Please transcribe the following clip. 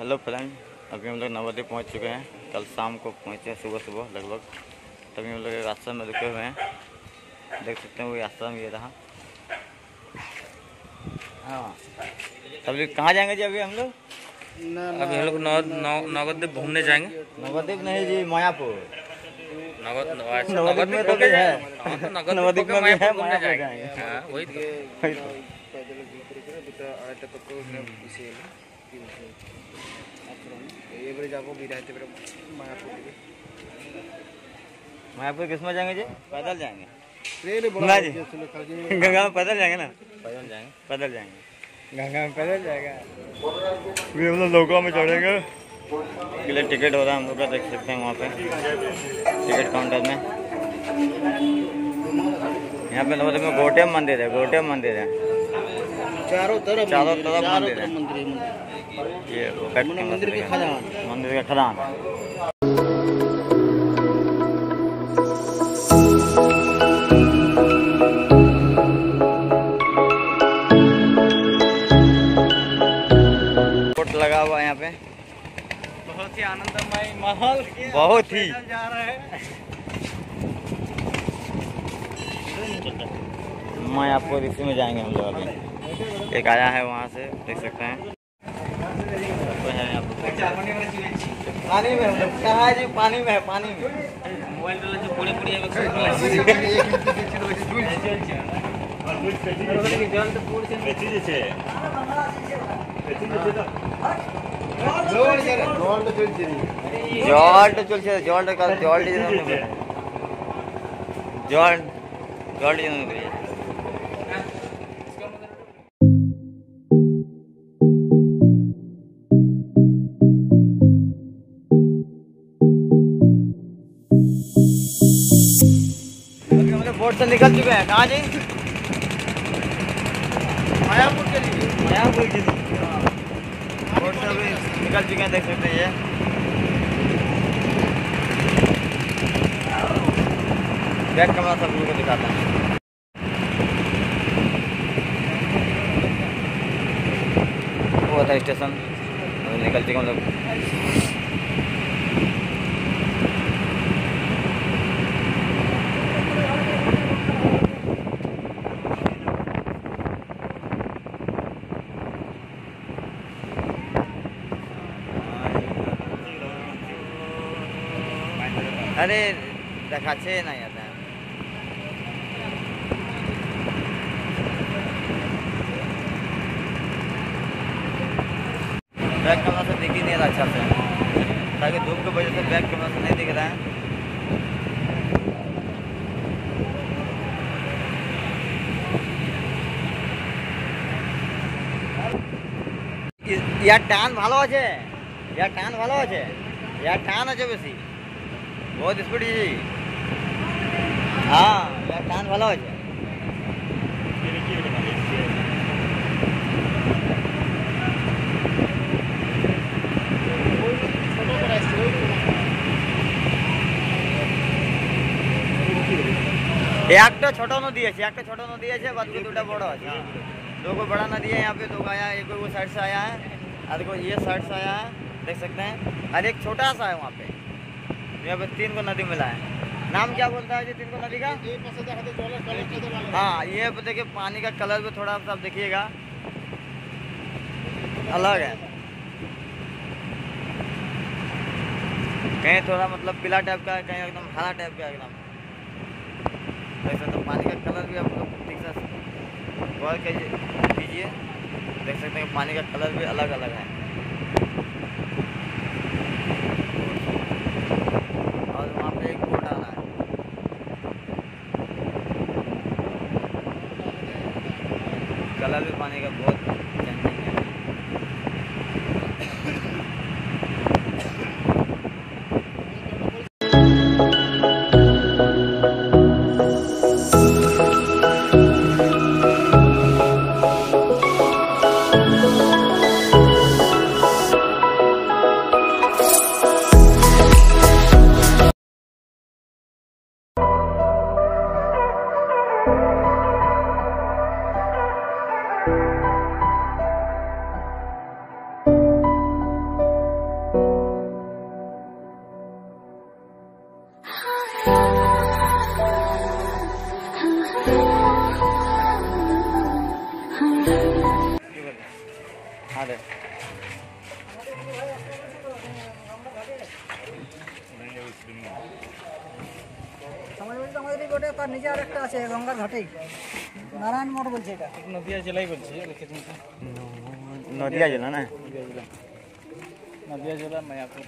Hello friend अभी हम लोग नवद्वीप पहुँच चुके हैं। कल शाम को पहुँचे सुबह सुबह लगभग। तभी हम लोग एक आश्रम में रुके हुए हैं। देख सकते हैं वही आश्रम ये रहा। हाँ। तब कहाँ जाएँगे जी अभी हम लोग? अभी हम लोग नव- नव- नवद्वीप घूमने जाएँगे। नवद्वीप नहीं जी मायापुर। नवद अच्छा, नवद्वीप में तो भी है। जाएँगे। हाँ, तो नवद्वीप नवद्वीप में भी है, मायापुर घूमने मायापुर जाएँगे। जाएँगे। हाँ, वही मायापुर किसमें जाएँगे जी? पैदल जाएँगे। गंगा जी। गंगा में पैदल जाएँगे ना? पैदल जाएँगे। पैदल जाएँगे। गंगा में पैदल जाएगा। हम लोग लोगों में चढ़ेंगे। के लिए टिकट हो रहा है हम लोग का देख सकते हैं वहाँ पे। टिकट काउंटर में। यहाँ पे मतलब नवदीप में मंदिर है गोटेम मंदिर है। चारों तरफ़ चारों तरफ़ मंदिर है। ये मंदिर के खदान। मंदिर का खदान लगा हुआ यहाँ पे बहुत ही आनंदमय माहौल बहुत ही जा रहा है मैं आपको इसी में जाएँगे हम लोग अभी एक आया है वहाँ से देख सकते हैं। पानी में हम लोग कहाँ है जी पानी में है पानी में मोबाइल वाला जो पूरे पूरे है, জলটা চলছে জলটা চলছে জলটা কাল জলটা যেন জল एयरपोर्ट से निकल चुके हैं। कहाँ जी? मायापुर के लिए। मायापुर के लिए। एयरपोर्ट से अभी निकल चुके हैं, देख सकते हैं ये। बैक कमरा सब लोगों को दिखाता है। हुआ था स्टेशन। निकल चुके हम लोग। अरे দেখাচ্ছে না এটা बैक कैमरा से दिख ही नहीं रहा अच्छा से ताकि धूप की वजह से बैक कैमरा से नहीं दिख रहा है ই- ইয়ার টান ভালো আছে ইয়ার টান ভালো আছে ইয়ার টান আছে বেশি বহুত স্পিড জি হ্যাঁ ইয়ার টান ভালো আছে একটা ছোট নদী আছে একটা ছোট নদী আছে বাদ বাকি দুটা बड़ा আছে हाँ। दो को बड़ा नदी है यहाँ पे दो को आया है एक वो साइड से आया है और देखो ये साइड से आया है देख सकते हैं और एक छोटा सा है वहाँ पे यहाँ पे तीन को नदी मिला है। नाम क्या बोलता है जी तीन को नदी का? हाँ। ये देखिए पानी का कलर भी थोड़ा सा देखिएगा। अलग है। कहीं थोड़ा मतलब पीला टाइप का कहीं एकदम हरा टाइप का एकदम। देख सकते तो पानी का कलर भी आप लोग ठीक से गौर कीजिए देख सकते हैं पानी का कलर भी अलग अलग है। कलर भी पानी का बहुत আরে। আমাদের বোটে তার নিজে আর একটা আছে গঙ্গার ঘাটেই। নারায়ণ মোড় বলছে এটা। নদিয়া জেলায় বলছি নদিয়া জেলা না? নদিয়া জেলা মায়াপুর।